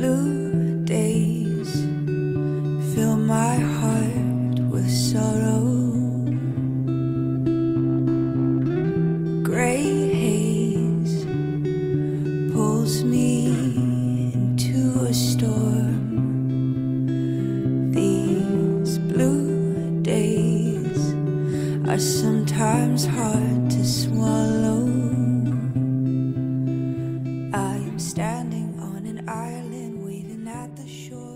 blue days fill my heart with sorrow. Gray haze pulls me into a storm. These blue days are sometimes hard to swallow. I'm standing sure.